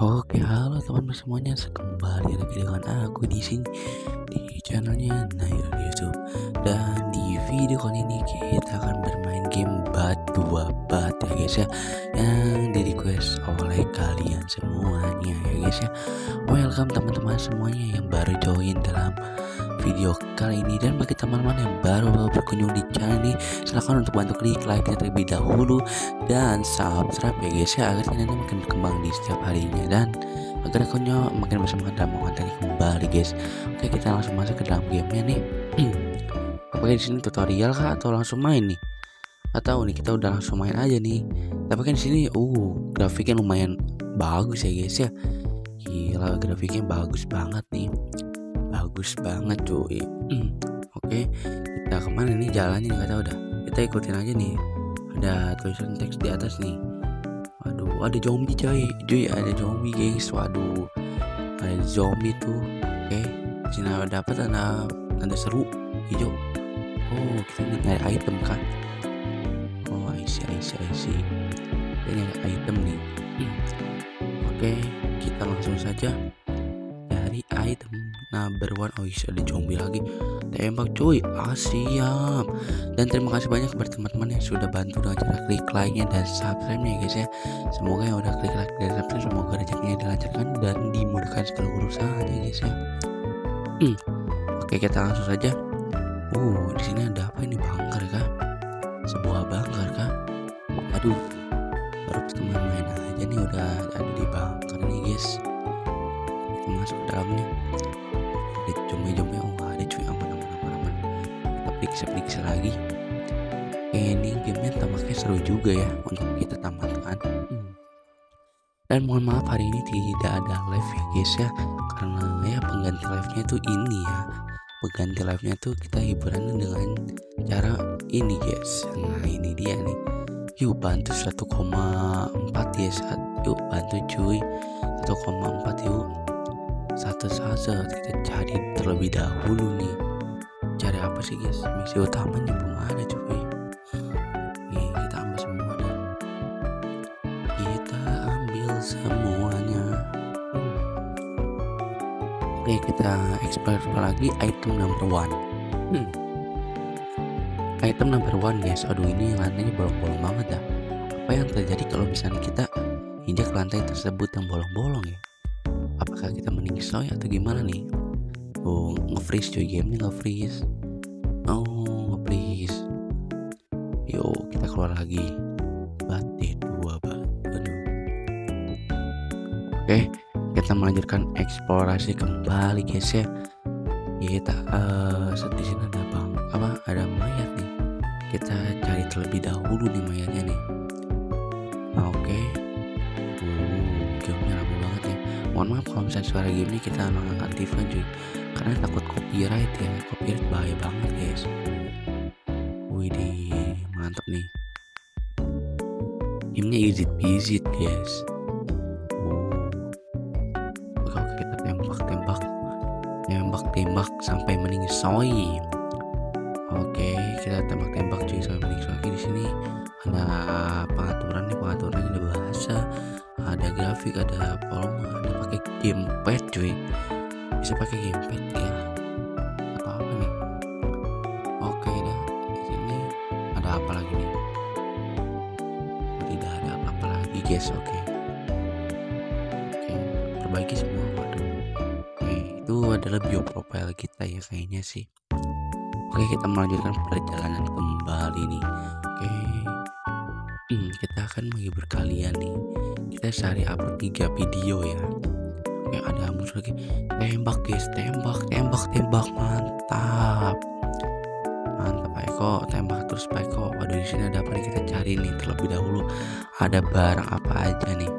Oke, halo teman-teman semuanya. Kembali lagi dengan aku di sini di channelnya Nail YouTube. Dan di video kali ini kita akan bermain game bat dua bat ya guys ya, yang di request oleh kalian semuanya ya guys ya. Welcome teman-teman semuanya yang baru join dalam video kali ini. Dan bagi teman-teman yang baru berkunjung di channel ini silahkan untuk bantu klik like terlebih dahulu dan subscribe ya guys ya agar channel ini makin berkembang di setiap harinya. Dan agar akunnya makin bersemangat dalam mengonten kembali guys. Oke kita langsung masuk ke dalam gamenya nih. Apakah di sini tutorial kah atau langsung main nih? Atau nih kita udah langsung main aja nih. Tapi kan di sini uh grafiknya lumayan bagus ya guys ya. Gila grafiknya bagus banget nih bagus banget cuy. Oke kita ke mana nih jalannya? Nggak tahu dah. Kita ikutin aja nih. Ada tulisan teks di atas nih. Waduh ada zombie coy. Cuy ada zombie guys waduh ada zombie tuh. Oke sini dapat tanda tanda seru. Hijau. Oh kita nih nyari item kan oh I see I see I see. Ini ada item nih. Oke kita langsung saja item number one. Oh ada zombie lagi. Tembak cuy. Ah siap. Dan terima kasih banyak kepada teman-teman yang sudah bantu dengan cara klik like-nya dan subscribe nya guys ya. Semoga yang udah klik like dan subscribe semoga rezekinya dilancarkan dan dimudahkan segala urusan ya guys ya. Hmm. oke kita langsung saja. Uh di sini ada apa ini? Bangker kah? Sebuah bangker kah? Aduh baru pertama main aja nih. Udah ada di bangker nih guys masuk ke dalamnya. Ada zombie-zombie oh ada cuy aman aman aman aman. Kita periksa lagi. Ini gamenya tampaknya seru juga ya untuk kita tamatkan dan mohon maaf hari ini tidak ada live ya guys ya. Karena ya pengganti live nya itu ini ya. Pengganti live nya tuh kita hiburan dengan cara ini guys. Nah ini dia nih. Yuk bantu 1,4 ya saat yuk bantu cuy. 1,4 yuk satu saja kita cari terlebih dahulu nih. Cari apa sih guys? Misi utamanya belum ada cuy? Nih kita ambil semua deh kita ambil semuanya. Oke kita explore lagi? Item number one. Hmm. item number one guys. Aduh ini lantainya bolong-bolong banget dah. Apa yang terjadi kalau misalnya kita injak lantai tersebut yang bolong-bolong ya apakah kita mending soy atau gimana nih? Oh nge-freeze cuy gamenya nge-freeze. Oh nge-freeze. Yuk kita keluar lagi. Bate dua bat aduh. Oke kita melanjutkan eksplorasi kembali guys ya. Kita uh, di sini ada bang apa ada mayat nih. Kita cari terlebih dahulu nih mayatnya nih. Oke. okay. Mohon maaf kalau misalnya suara gamenya kita nonaktifkan cuy karena takut copyright ya copyright bahaya banget guys. Widih mantap nih. Gamenya easy peasy guys? Kalau kita tembak tembak tembak tembak sampai meningsoi oke kita tembak tembak cuy sampai meningsoi di sini ada pengaturan nih pengaturannya ada bahasa ada grafik ada volume ada pakai gamepad cuy. Bisa pakai gamepad ya. Atau apa nih? Oke dah di ada apa lagi nih? Tidak ada apa-apa lagi guys. Oke. Oke perbaiki semua waduh. Oke itu adalah bio profile kita ya kayaknya sih. Oke kita melanjutkan perjalanan kembali nih. Oke. Hmm, kita akan menghibur kalian nih kita sehari upload 3 video ya. Oke ada musuh lagi tembak guys tembak tembak tembak mantap. Mantap Pak Eko tembak terus Pak Eko. Waduh di sini ada apa nih? Kita cari nih terlebih dahulu. Ada barang apa aja nih?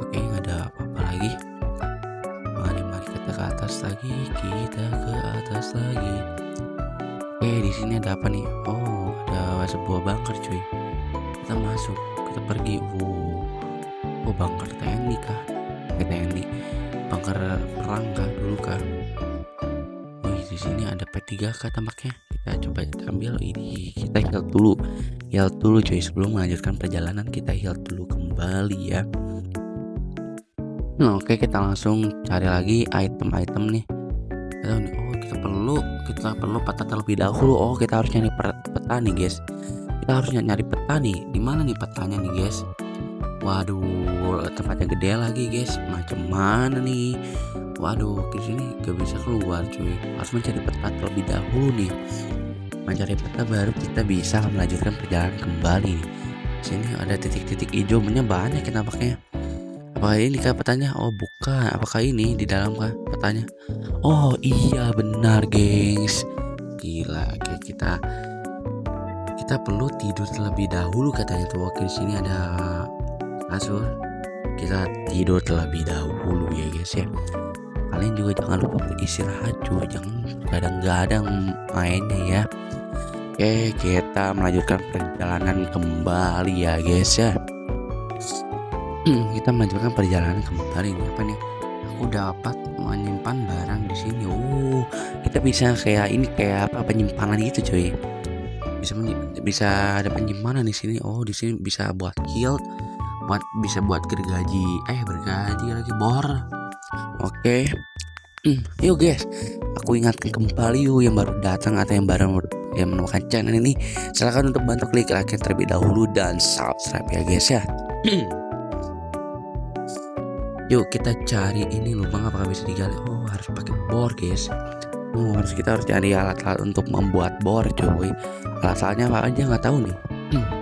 Oke nggak ada apa-apa lagi? Mari mari kita ke atas lagi kita ke atas lagi. Oke di sini ada apa nih? Oh ada sebuah bunker cuy. Kita masuk kita pergi. Wow oh bunker TNI kah eh, TNI bunker perang kah dulu kah oh di sini ada P3 kah tampaknya. Kita coba ambil. Ini kita heal dulu. Heal dulu cuy sebelum melanjutkan perjalanan kita heal dulu kembali ya. Nah, oke kita langsung cari lagi item-item nih. Oh kita perlu kita perlu peta terlebih dahulu. Oh kita harus nyari peta nih guys. Kita harus nyari peta nih di mana nih petanya nih guys waduh tempatnya gede lagi guys. Macam mana nih? Waduh di sini gak bisa keluar cuy. Harus mencari peta terlebih dahulu nih. Mencari peta baru kita bisa melanjutkan perjalanan kembali sini ada titik-titik hijau banyak ya nampaknya. Apakah ini kah petanya? Oh bukan. Apakah ini di dalam kah petanya? Oh iya benar gengs. Gila kayak kita kita perlu tidur terlebih dahulu katanya tuh. Oke di sini ada kasur. Kita tidur terlebih dahulu ya guys ya. Kalian juga jangan lupa beristirahat cuy. Jangan kadang-kadang mainnya ya. Oke kita melanjutkan perjalanan kembali ya guys ya. Kita melanjutkan perjalanan kembali. Nih apa nih? Aku dapat menyimpan barang di sini. Oh kita bisa kayak ini kayak apa penyimpanan gitu cuy. Bisa bisa ada penyimpanan di sini. Oh di sini bisa buat kill buat bisa buat gergaji. Eh bergaji lagi bor. Oke. Okay. hmm, yuk guys. Aku ingatkan kembali yuk yang baru datang atau yang baru yang menemukan channel ini. Silahkan untuk bantu klik like terlebih dahulu dan subscribe ya guys ya. Yuk kita cari ini lubang apakah bisa digali? Oh harus pakai bor guys. Oh harus kita harus cari alat-alat untuk membuat bor cuy. Alat-alatnya apa aja? Nggak tahu nih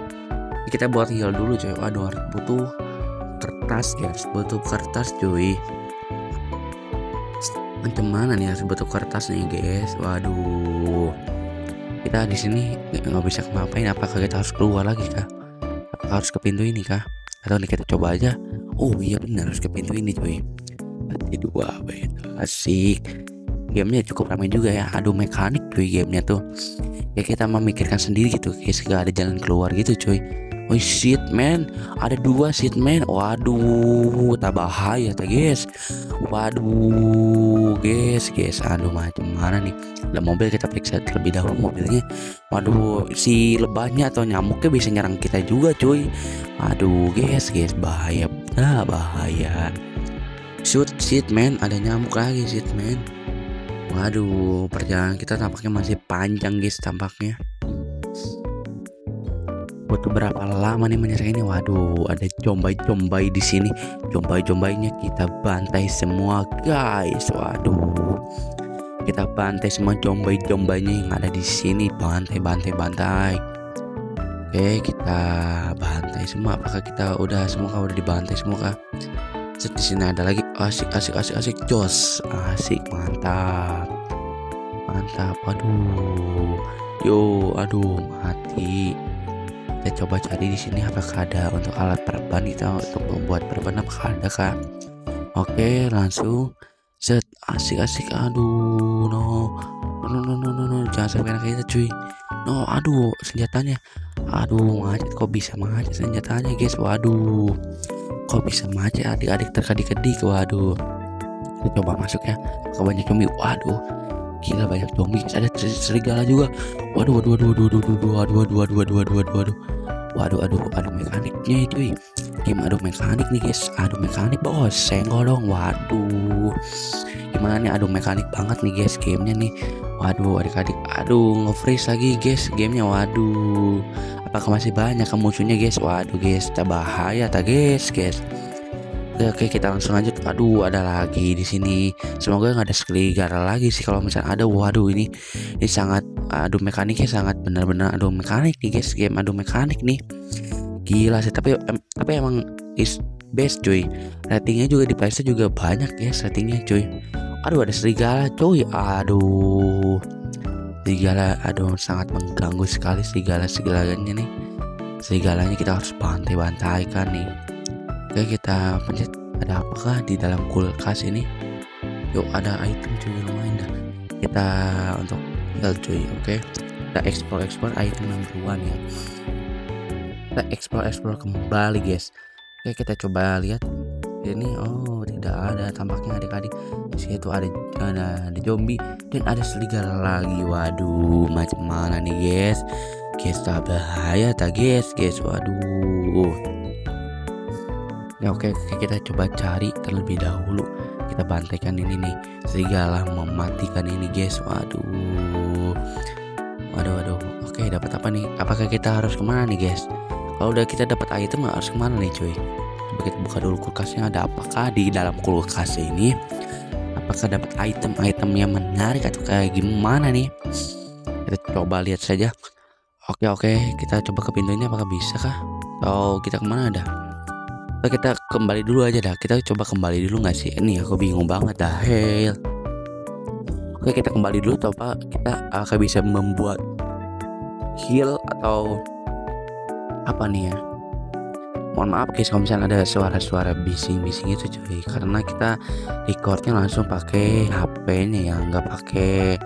kita buat tinggal dulu cuy waduh butuh kertas guys. Butuh kertas cuy. Macam mana nih harus butuh kertas nih guys? Waduh. Kita di sini nggak bisa ngapain apakah kita harus keluar lagi kah? Apakah harus ke pintu ini kah? Atau nih kita coba aja. Oh iya benar harus ke pintu ini cuy. Berarti dua beda asik. Gamenya cukup ramai juga ya. Aduh mekanik cuy gamenya tuh. Ya kita memikirkan sendiri gitu. Guys gak ada jalan keluar gitu cuy Oh shit man. Ada dua shit man. Waduh Tak bahaya tak guys. Waduh Guys guys. Aduh macam mana nih? Ada mobil kita periksa terlebih dahulu mobilnya. Waduh Si lebahnya atau nyamuknya bisa nyerang kita juga cuy. Aduh guys guys. Bahaya Nah bahaya. Shoot shit man. Ada nyamuk lagi shit man. Waduh Perjalanan kita tampaknya masih panjang guys Tampaknya butuh berapa lama nih menyerah ini? Waduh ada jombai-jombai di sini. Jombai-jombainya kita bantai semua guys. Waduh. Kita bantai semua jombai-jombainya yang ada di sini. Bantai bantai bantai. Oke kita bantai semua. Apakah kita udah semua kah? Udah dibantai semua kah? Di sini ada lagi. Asik asik asik asik. Jos. Asik mantap. Mantap. Aduh yo aduh mati kita coba cari di sini apakah ada untuk alat perban kita untuk membuat perban apakah ada kak? Oke langsung. Set asik-asik. Aduh no. No no no no no, jangan sampai anak kita cuy. No aduh senjatanya. Aduh macet. Kok bisa macet senjatanya guys? Waduh. Kok bisa macet? Adik-adik terkadik-kedik waduh. Kita coba masuk ya. Ke banyak zombie? Waduh gila banyak zombie ada serigala juga waduh waduh waduh waduh waduh waduh waduh waduh waduh waduh waduh waduh waduh waduh aduh aduh mekaniknya itu game aduh mekanik nih guys aduh mekanik bos senggol dong waduh gimana nih aduh mekanik banget nih guys gamenya nih waduh adik-adik aduh nge-freeze lagi guys gamenya waduh apakah masih banyak musuhnya guys waduh guys tak bahaya tak guys guys Oke, oke kita langsung lanjut. Aduh, ada lagi di sini. Semoga nggak ada serigala lagi sih. Kalau misalnya ada, waduh ini ini sangat aduh mekaniknya sangat benar-benar aduh mekanik nih guys. Game aduh mekanik nih. Gila sih. Tapi em, tapi emang is best cuy. Ratingnya juga di PlayStation juga banyak ya ratingnya cuy. Aduh ada serigala cuy. Aduh. Serigala aduh sangat mengganggu sekali serigala segalanya nih. Serigalanya kita harus bantai-bantaikan nih Oke kita pencet ada apakah di dalam kulkas ini? Yuk ada item cuy lumayan dah. Kita untuk tinggal cuy oke? Kita explore explore item number one ya. Kita explore explore kembali guys. Oke kita coba lihat. Ini oh tidak ada. Tampaknya adik-adik di situ ada ada ada zombie dan ada serigala lagi. Waduh macam mana nih guys? Guys tak bahaya tak guys? Guys waduh ya oke kita coba cari terlebih dahulu. Kita bantaikan ini nih. Serigala mematikan ini guys. Waduh. Waduh waduh. Oke dapat apa nih? Apakah kita harus ke mana nih guys? Kalau udah kita dapat item harus ke mana nih cuy? Coba kita buka dulu kulkasnya. Ada apakah di dalam kulkas ini? Apakah dapat item-item yang menarik atau kayak gimana nih? Kita coba lihat saja. Oke oke. Kita coba ke pintu ini apakah bisa kah? Atau kita ke mana ada kita kembali dulu aja dah. Kita coba kembali dulu nggak sih? Ini aku bingung banget dah. Hell. Oke kita kembali dulu coba kita akan bisa membuat heal atau apa nih ya? Mohon maaf guys kalau misalnya ada suara-suara bising-bising itu cuy. Karena kita recordnya langsung pakai HP nya ya nggak pakai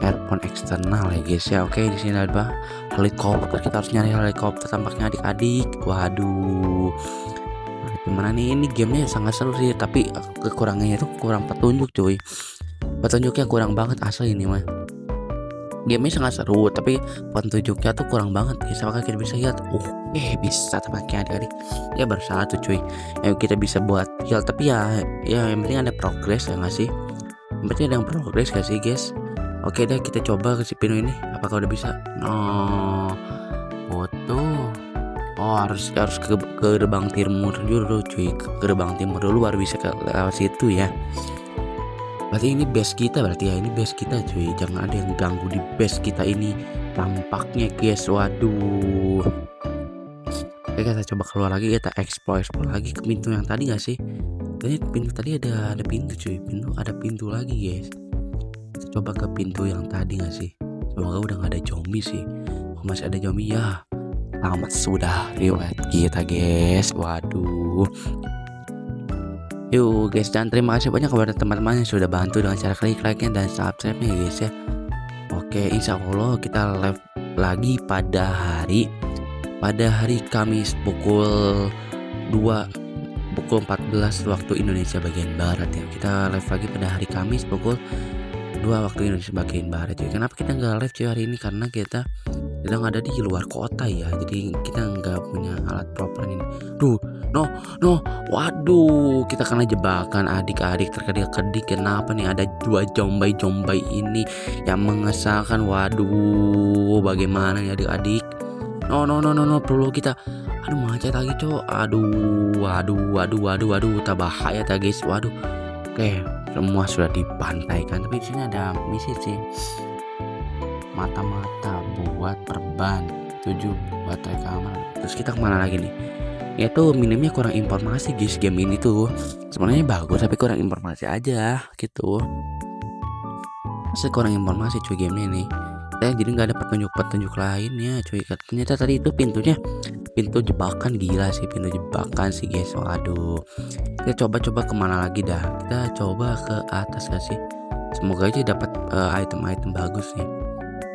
earphone eksternal ya guys ya. Oke di sini ada helikopter. Kita harus nyari helikopter tampaknya adik-adik. Waduh gimana nih? Ini gamenya sangat seru sih tapi kekurangannya itu kurang petunjuk cuy. Petunjuknya kurang banget asli ini mah. Gamenya sangat seru tapi petunjuknya tuh kurang banget. Guys apakah kita bisa lihat. Uh eh bisa tampaknya adik-adik. Ya baru satu cuy. Ya kita bisa buat heal tapi ya ya yang penting ada progress ya nggak sih? Yang ada yang progress gak sih guys? Oke deh kita coba ke si Pino ini. Apakah udah bisa? No. Foto oh harus harus ke, ke gerbang timur dulu cuy. Ke gerbang timur dulu baru bisa ke lewat situ ya. Berarti ini base kita berarti ya. Ini base kita cuy. Jangan ada yang ganggu di base kita ini. Tampaknya guys. Waduh. Oke kita coba keluar lagi. Kita explore explore lagi ke pintu yang tadi gak sih? Tadi pintu tadi ada ada pintu cuy. Pintu ada pintu lagi guys. Kita coba ke pintu yang tadi gak sih? Semoga udah gak ada zombie sih. Masih ada zombie ya amat sudah riwayat kita guys. Waduh. Yuk guys dan terima kasih banyak kepada teman-teman yang sudah bantu dengan cara klik like dan subscribe nya guys ya. Oke insya Allah kita live lagi pada hari pada hari Kamis pukul 2 pukul 14 waktu Indonesia bagian barat ya. Kita live lagi pada hari Kamis pukul 2 waktu Indonesia bagian barat ya. Kenapa kita nggak live cuy hari ini? Karena kita sedang ada di luar kota ya jadi kita nggak punya alat proper ini. Duh no no waduh kita kena jebakan adik-adik terkedik-kedik kenapa nih ada dua jombai-jombai ini yang mengesahkan? Waduh bagaimana ya adik-adik? No no no no no perlu kita aduh macet lagi cok. Aduh waduh waduh waduh waduh tak bahaya tak guys. Waduh. Oke semua sudah dipantaikan tapi di sini ada misi sih. Mata-mata buat perban. 7 buat rekaman terus kita ke mana lagi nih? Yaitu minimnya kurang informasi guys game ini tuh. Sebenarnya bagus tapi kurang informasi aja gitu. Masih kurang informasi cuy game ini. Ya jadi nggak ada petunjuk-petunjuk lainnya cuy. Ternyata tadi itu pintunya pintu jebakan. Gila sih pintu jebakan sih guys. Waduh. Kita coba-coba ke mana lagi dah? Kita coba ke atas gak sih? Semoga aja dapat uh, item-item bagus nih. kita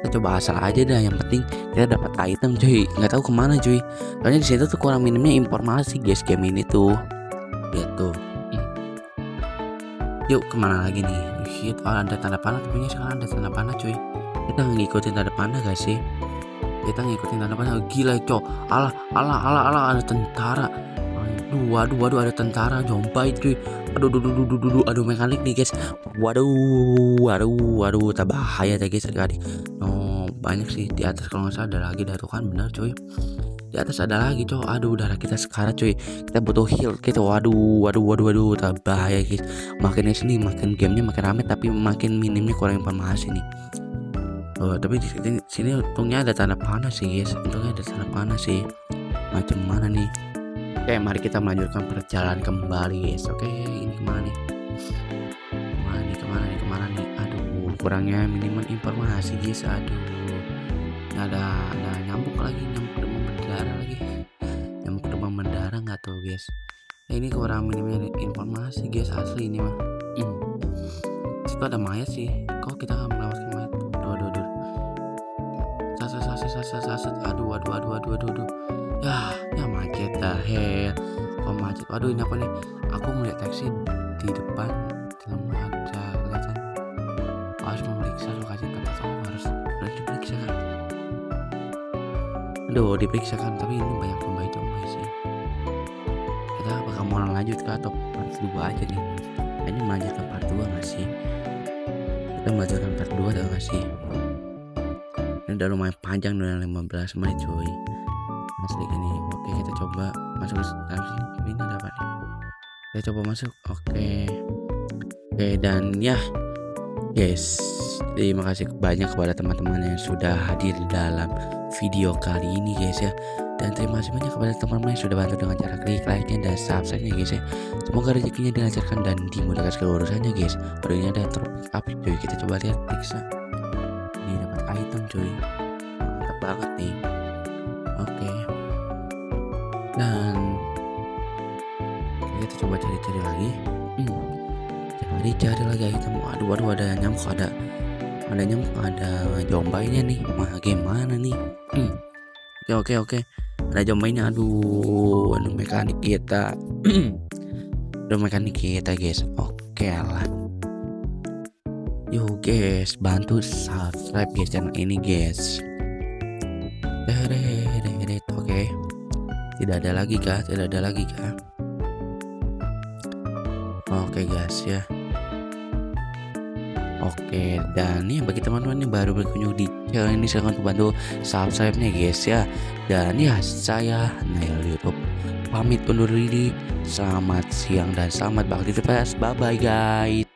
coba asal aja dah yang penting kita dapat item cuy. Nggak tahu ke mana cuy. Soalnya di situ tuh kurang minimnya informasi guys game ini tuh. Gitu yuk ke mana lagi nih? Shit oh, ada tanda panah. Tapi sekarang ada tanda panah cuy. Kita ngikutin tanda panah gak sih. Kita ngikutin tanda panah. Gila cok. Alah alah alah alah. Ada tentara. Aduh waduh waduh ada tentara. Jompai cuy. Aduh aduh aduh aduh aduh, aduh mekanik nih guys. Waduh waduh waduh. Tak bahaya ya guys adik oh banyak sih di atas kalau nggak salah ada lagi dah tuh kan benar cuy di atas ada lagi cowok aduh darah kita sekarang cuy kita butuh heal kita waduh waduh waduh waduh tak bahaya guys makin sini makin gamenya makin rame tapi makin minimnya kurang informasi nih Oh, tapi di sini, sini untungnya ada tanda panas sih guys untungnya ada tanda panas sih macam mana nih Oke, mari kita melanjutkan perjalanan kembali, guys. Oke, ini ke mana nih? Ke mana nih? Ke mana nih? Ke mana nih? Aduh, kurangnya minimal informasi, guys. Aduh, ada ada nyamuk lagi, nyamuk demam berdarah lagi. Nyamuk demam berdarah nggak tuh, guys? Nah, ini kurang minimal informasi, guys. Asli ini mah. Hmm. Situ ada mayat sih. Kok kita melewati mayat? Aduh, aduh, aduh. Sasat, sasat, sasat, sasat. Aduh, aduh, aduh, aduh, aduh, aduh ya ya macet dah he kok macet waduh ini apa nih aku ngeliat taksi di depan aduh diperiksa kan tapi ini banyak jombai jombai sih. Kita kah apakah mau lanjut kah atau part 2 aja nih? Ini melanjutkan part 2 gak sih? Kita melanjutkan part 2 atau gak sih? Ini udah lumayan panjang udah 15 menit cuy. Asli ini oke kita coba masuk ke sini. Ini ada apa nih? Kita coba masuk. Oke. Oke dan ya guys terima kasih banyak kepada teman-teman yang sudah hadir dalam video kali ini guys ya. Dan terima kasih banyak kepada teman-teman yang sudah bantu dengan cara klik like-nya dan subscribe nya guys ya. Semoga rezekinya dilancarkan dan dimudahkan segala urusannya guys. Pada ini ada tropik api cuy. Kita coba lihat periksa. Ini dapat item cuy. Mantap banget nih. Oke. Dan kita coba cari-cari lagi. Hmm. Cari-cari lagi item aduh aduh ada nyamuk ada ada nyamuk ada jombainya nih. Mah gimana nih? Hmm. oke oke oke. Ada jombainya aduh aduh mekanik kita. Aduh mekanik kita guys. Oke lah. Yuk guys bantu subscribe guys channel ini guys. Oke. Tidak ada lagi kah? Tidak ada lagi kah? Oke guys ya Oke dan nih bagi teman-teman yang baru berkunjung di channel ini silahkan bantu subscribe nya guys ya. Dan ya saya Nail Youtube. Pamit undur diri. Selamat siang dan selamat beraktivitas. Bye bye guys